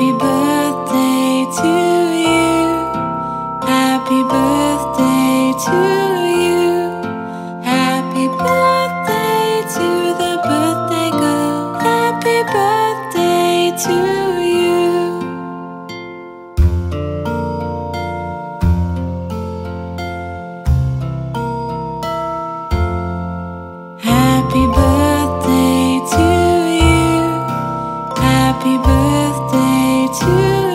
Happy birthday to you. Happy birthday to you. Happy birthday to the birthday girl. Happy birthday to you. Happy birthday to you. Happy birthday. to